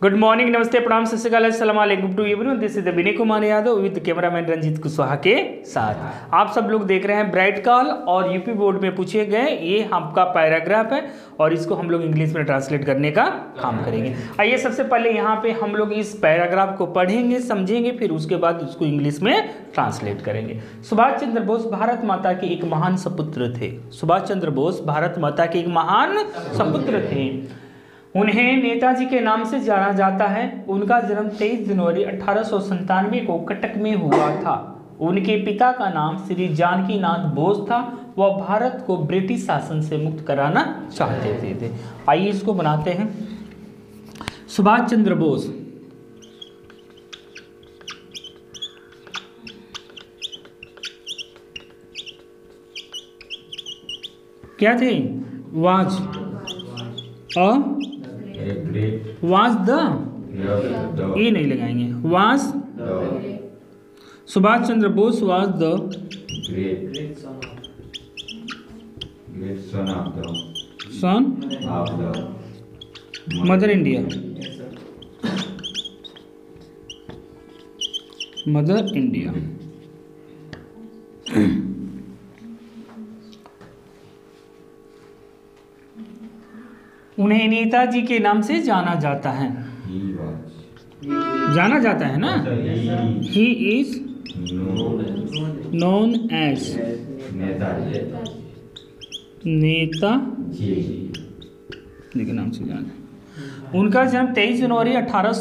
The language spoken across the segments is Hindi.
गुड मॉर्निंग नमस्ते, प्रणाम सत to everyone this is Vinay Kumar Yadav with cameraman Ranjeet Kushwaha के साथ। आप सब लोग देख रहे हैं ब्राइट कॉल और यूपी बोर्ड में पूछे गए, ये आपका पैराग्राफ है और इसको हम लोग इंग्लिश में ट्रांसलेट करने का काम करेंगे। आइए, सबसे पहले यहाँ पे हम लोग इस पैराग्राफ को पढ़ेंगे, समझेंगे, फिर उसके बाद उसको इंग्लिश में ट्रांसलेट करेंगे। सुभाष चंद्र बोस भारत माता के एक महान सपुत्र थे। सुभाष चंद्र बोस भारत माता के एक महान सपुत्र थे। उन्हें नेताजी के नाम से जाना जाता है। उनका जन्म 23 जनवरी अठारह को कटक में हुआ था। उनके पिता का नाम श्री जानकी नाथ बोस था। वह भारत को ब्रिटिश शासन से मुक्त कराना चाहते थे, थे। आइए इसको बनाते हैं। सुभाष चंद्र बोस। क्या थे? Was. A. Was the a नहीं लगाएँगे. Was Subhash Chandra Bose was the son Mother India Mother India उन्हें नेताजी के नाम से जाना जाता है। जाना जाता है ना? He is known known as Netaji. Ji के नाम से जाना उनका जन्म 23 जनवरी अठारह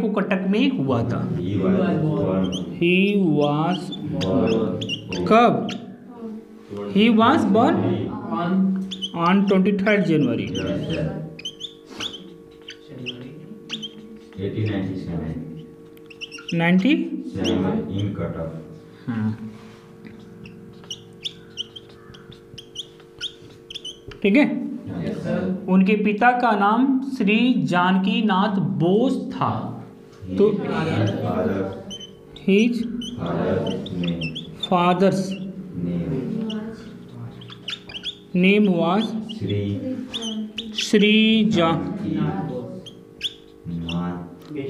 को कटक में हुआ था। He was ही वाज कब? He was born on twenty third January ठीक है? उनके पिता का नाम श्री जानकी नाथ बोस था। तो ठीक फादर्स नेम वाज श्री जा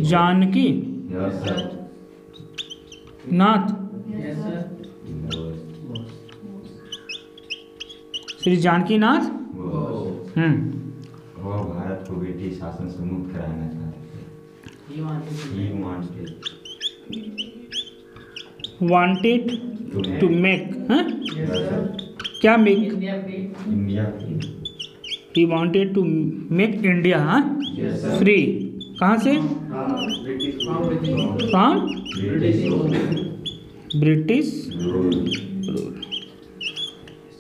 जानकी। नाथ। श्री जानकी नाथ? हम्म। वह भारत को ब्रिटिश शासन से मुक्त कराना चाहते थे। वांटेड टू मेक हाँ? क्या make India he wanted to make India हाँ फ्री कहाँ से? फ्रॉम ब्रिटिश रूल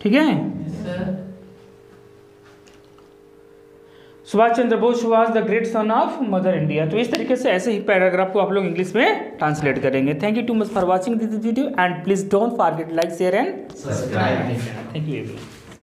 ठीक है? Subhash Chandra Bose was the great son of Mother India तो इस तरीके से ऐसे ही पैराग्राफ को आप लोग इंग्लिश में ट्रांसलेट करेंगे. Thank you too much for watching this video and please don't forget like share and subscribe thank you